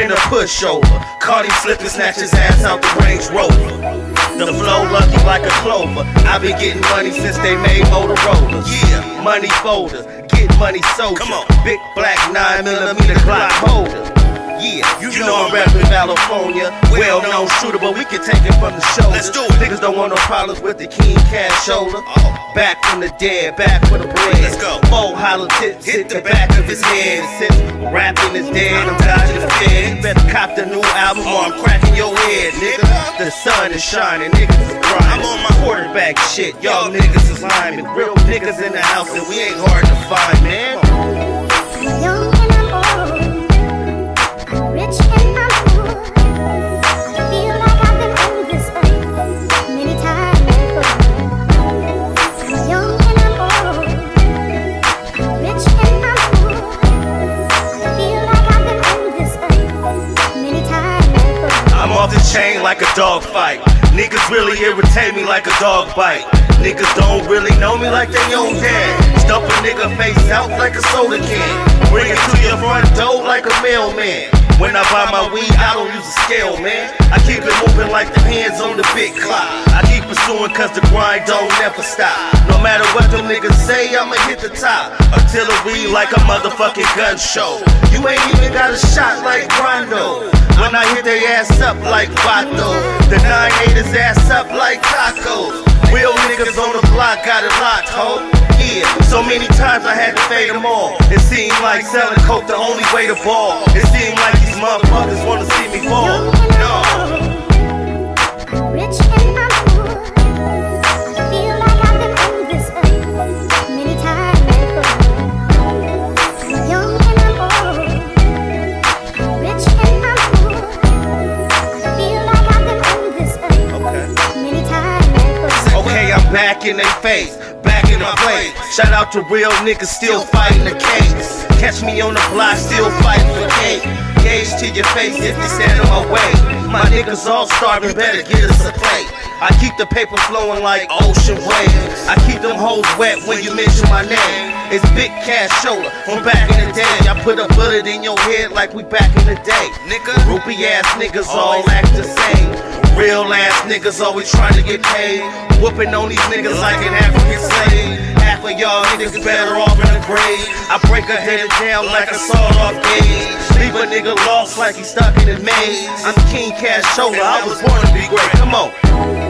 in a pushover. Cardi flipping, snatch his ass out the Range Rover. The flow lucky like a clover. i been getting money since they made Motorola. Yeah, money folder, get money soldier. Come on, big black 9 millimeter Glock holder. Yeah, you, you know, know I'm rapping California. Well known shooter, but we can take it from the shoulder. Let's do it. Niggas don't want no problems with the King Cashola. Oh. Back from the dead, back for the bread. Let's go. Four hollow tips hit the back of his head. Since rapping is dead, I'm dodging the fed. You better cop the new album or I'm cracking your head, nigga. The sun is shining, niggas is grinding. I'm on my quarterback shit, y'all niggas is lying. Real niggas in the house and we ain't hard to find, man. Chain like a dog fight. Niggas really irritate me like a dog bite. Niggas don't really know me like they own dad. Stuff a nigga face out like a soda can. Bring it to your front door like a mailman. When I buy my weed, I don't use a scale, man. I keep it moving like the hands on the big clock. I keep pursuing cause the grind don't never stop. No matter what them niggas say, I'ma hit the top. Artillery like a motherfucking gun show. You ain't even got a shot like Rondo. When I hit their ass up like Vato, the nine haters ass up like tacos. Real niggas on the block got it locked, ho. Yeah, so many times I had to fade them all. It seemed like selling coke the only way to ball. It seemed like these motherfuckers wanna see me fall. No. Back in their face, back in my place. Shout out to real niggas still fighting the case. Catch me on the block, still fighting for cake. Gauge to your face if you stand on my way. My niggas all starving, better get us a plate. I keep the paper flowing like ocean waves. I keep them hoes wet when you mention my name. It's Big Cashola from back in the day. I put a bullet in your head like we back in the day. Nigga, rupee ass niggas all act the same. Real ass niggas always trying to get paid. Whooping on these niggas like an African slave. Half of y'all niggas better off in the grave. I break a head down like a sawed off gauge. Leave a nigga lost like he's stuck in a maze. I'm King Cash Shoulder, I was born to be great. Come on.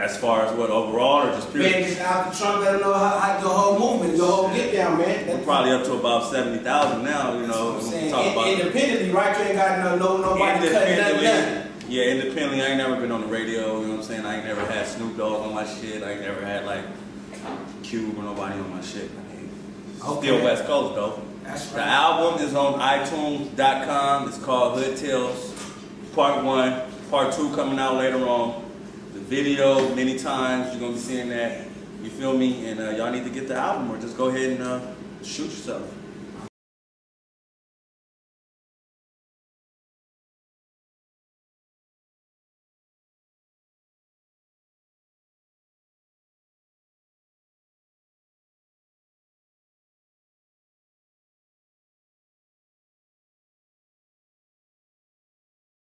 As far as what overall or just period? Man, just out the trunk, let them know how, how the whole movement, the whole get down, man. We're probably up to about seventy thousand now. You know, That's what I'm saying. talk about independently, right? You ain't got no, no nobody cutting nothing down. Yeah, independently. I ain't never been on the radio. You know what I'm saying? I ain't never had Snoop Dogg on my shit. I ain't never had like Cube or nobody on my shit. Okay. Still West Coast though. That's right. The album is on iTunes.com. It's called Hood Tales Part 1. Part 2 coming out later on. The video, many times, you're to be seeing that. You feel me? And uh, y'all need to get the album or just go ahead and uh, shoot yourself.